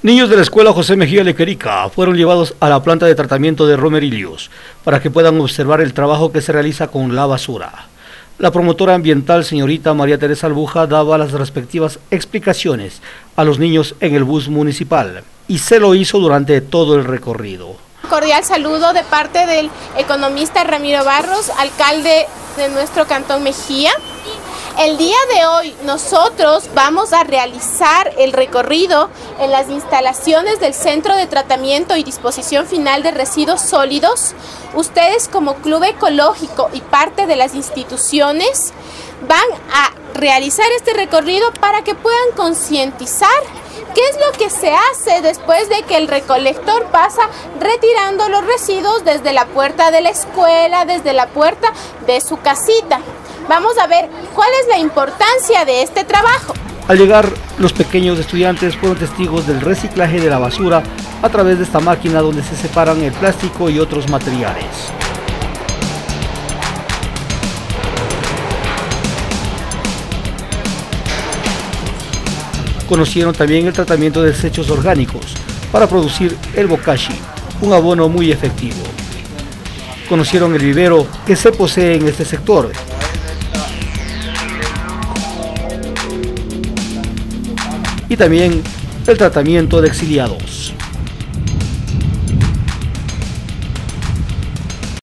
Niños de la escuela José Mejía Lequerica fueron llevados a la planta de tratamiento de Romerillos para que puedan observar el trabajo que se realiza con la basura. La promotora ambiental, señorita María Teresa Albuja, daba las respectivas explicaciones a los niños en el bus municipal y se lo hizo durante todo el recorrido. Cordial saludo de parte del economista Ramiro Barros, alcalde de nuestro cantón Mejía. El día de hoy nosotros vamos a realizar el recorrido en las instalaciones del Centro de Tratamiento y Disposición Final de Residuos Sólidos. Ustedes como club ecológico y parte de las instituciones van a realizar este recorrido para que puedan concientizar ¿Qué es lo que se hace después de que el recolector pasa retirando los residuos desde la puerta de la escuela, desde la puerta de su casita? Vamos a ver cuál es la importancia de este trabajo. Al llegar, los pequeños estudiantes fueron testigos del reciclaje de la basura a través de esta máquina donde se separan el plástico y otros materiales. Conocieron también el tratamiento de desechos orgánicos para producir el bokashi, un abono muy efectivo. Conocieron el vivero que se posee en este sector y también el tratamiento de exiliados.